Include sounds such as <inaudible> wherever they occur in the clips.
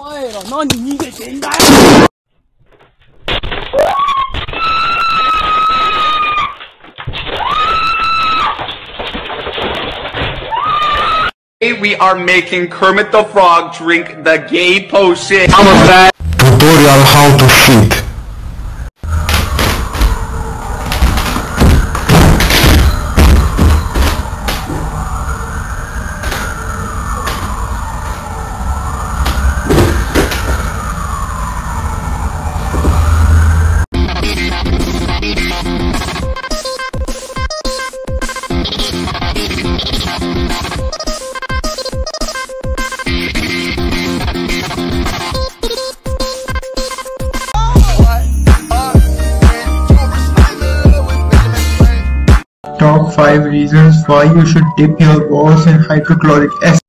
前ら何逃げてんだよ Today we are making Kermit the Frog drink the gay potion. Tutorial how to shit. Top 5 reasons why you should dip your balls in hydrochloric acid.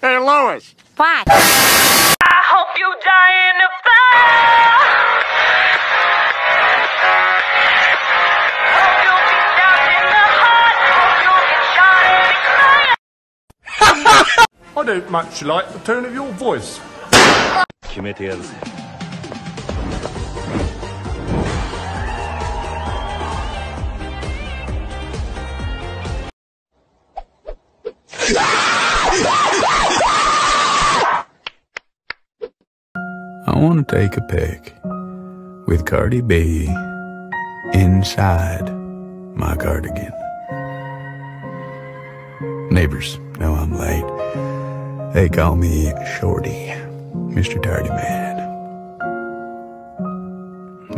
Hey, Lois. What? I hope you die in the fire. I don't much like the tone of your voice. 決めてやるぜ I want to take a pic with Cardi B inside my cardigan. Neighbors know I'm late. They call me Shorty, Mr. Tardy Man.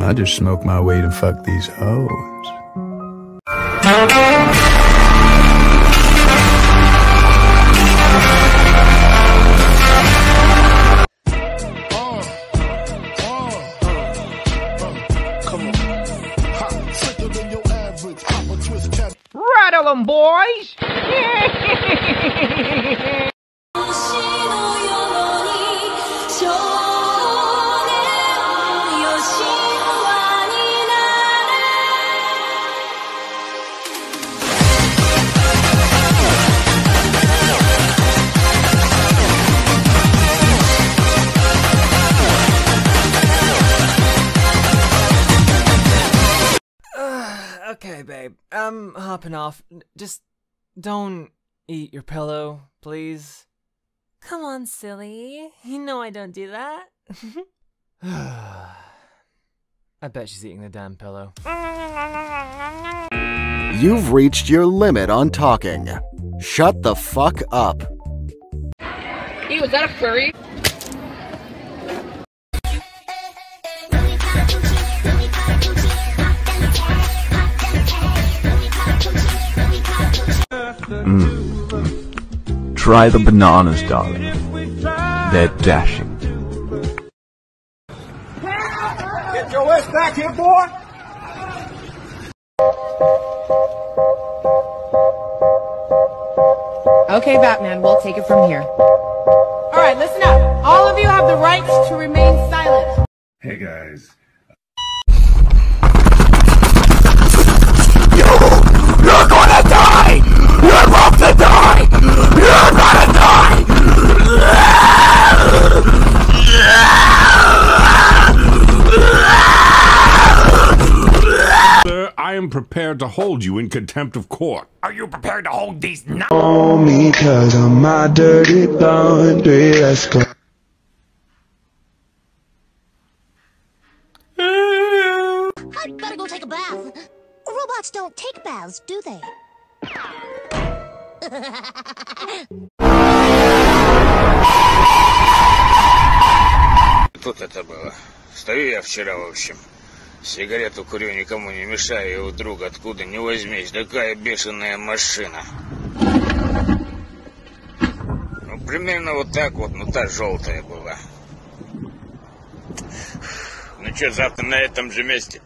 I just smoke my weed and fuck these hoes. Rattle 'em, boys! <laughs> Okay, babe. I'm hopping off. Just don't eat your pillow, please. Come on, silly. You know I don't do that. <laughs> <sighs> I bet she's eating the damn pillow. You've reached your limit on talking. Shut the fuck up. Ew, is that a furry? Try the bananas, darling. They're dashing. Get your ass back here, boy. Okay, Batman, we'll take it from here. Alright, listen up. All of you have the right to remain silent. Hey guys. I am prepared to hold you in contempt of court. Are you prepared to hold these nuts? On me cause of my dirty laundry. Let's go. I better go take a bath. Robots don't take baths, do they? Тут это было. Стою я вчера, в общем. Сигарету курю, никому не мешаю, и вдруг откуда не возьмись, такая бешеная машина. Ну, примерно вот так вот, ну та желтая была. Ну что, завтра на этом же месте?